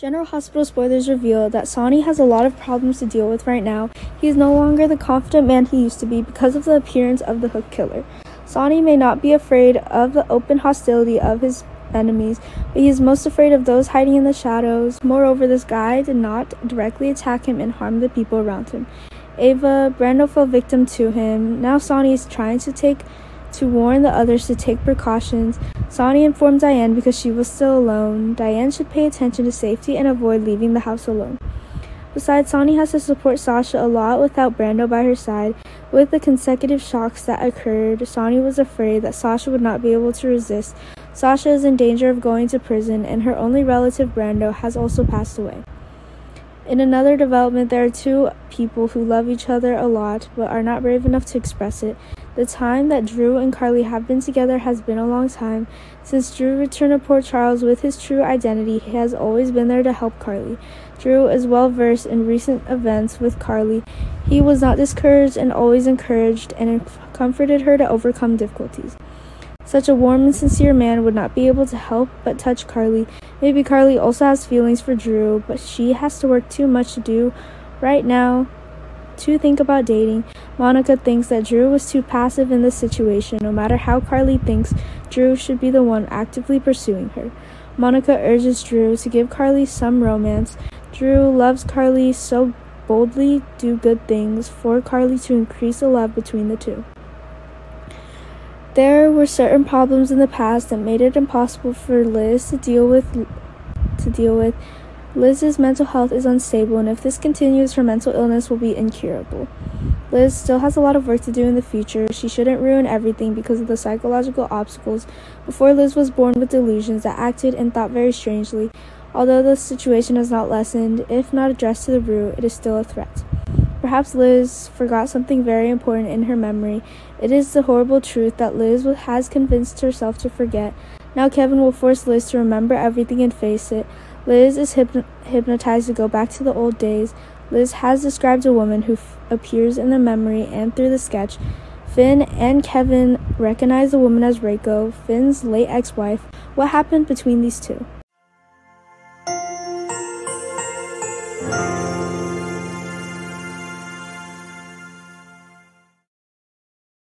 General Hospital spoilers reveal that Sonny has a lot of problems to deal with right now. He is no longer the confident man he used to be because of the appearance of the Hook Killer. Sonny may not be afraid of the open hostility of his enemies, but he is most afraid of those hiding in the shadows. Moreover, this guy did not directly attack him and harm the people around him. Ava, Brando fell victim to him. Now Sonny is trying to take to warn the others to take precautions. Sonny informed Diane because she was still alone. Diane should pay attention to safety and avoid leaving the house alone. Besides, Sonny has to support Sasha a lot without Brando by her side. With the consecutive shocks that occurred, Sonny was afraid that Sasha would not be able to resist. Sasha is in danger of going to prison, and her only relative, Brando, has also passed away. In another development, there are two people who love each other a lot but are not brave enough to express it. The time that Drew and Carly have been together has been a long time. Since Drew returned to Port Charles with his true identity, he has always been there to help Carly. Drew is well versed in recent events with Carly. He was not discouraged and always encouraged and comforted her to overcome difficulties. Such a warm and sincere man would not be able to help but touch Carly. Maybe Carly also has feelings for Drew, but she has to work too much to do right now to think about dating. Monica thinks that Drew was too passive in this situation. No matter how Carly thinks, Drew should be the one actively pursuing her. Monica urges Drew to give Carly some romance. Drew loves Carly so boldly do good things for Carly to increase the love between the two. There were certain problems in the past that made it impossible for Liz to deal with to deal with. Liz's mental health is unstable, and if this continues, her mental illness will be incurable. Liz still has a lot of work to do in the future. She shouldn't ruin everything because of the psychological obstacles. Before Liz was born with delusions that acted and thought very strangely. Although the situation has not lessened, if not addressed to the root, it is still a threat. Perhaps Liz forgot something very important in her memory. It is the horrible truth that Liz has convinced herself to forget. Now Kevin will force Liz to remember everything and face it. Liz is hypno- hypnotized to go back to the old days. Liz has described a woman who f- appears in the memory and through the sketch. Finn and Kevin recognize the woman as Reiko, Finn's late ex wife. What happened between these two?